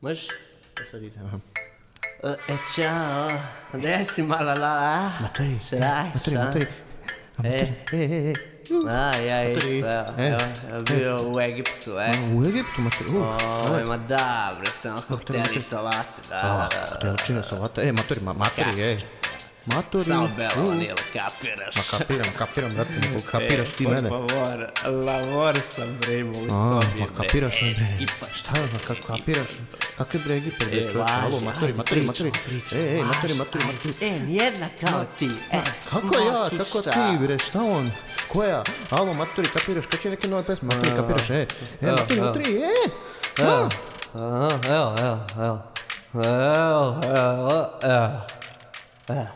Možeš? Sad ide. Aha. E, e čao, gdje si mala la? Maturi, e, maturi, e. maturi. E, e, isto, bio u Egiptu, e. U Egiptu, maturi, uf. Ma da, bre, samo kokteli salate, da, da, da. Kokteli salate, e, maturi, maturi, e. Matori. Samo belo u. vanila, kapiraš? Ma kapiram, kapiram, brate, nego kapiraš ti mene. Por favor, lavor sam bre u A, sobi, ma kapiraš me bre. Šta, ma kako kapiraš? Kakve bre Egipet bre E, čovječe? Alo, matori, ajde, matori, matori. E, ej, matori, matori, matori. E, nijedna kao ti, e, Kako ja, tako ti bre, šta on? Koja? Alo, matori, kapiraš, kad će neke nove pesme? Matori, kapiraš, e. E, matori, matori, e. Evo, evo, evo, evo, evo, evo, evo, evo, evo.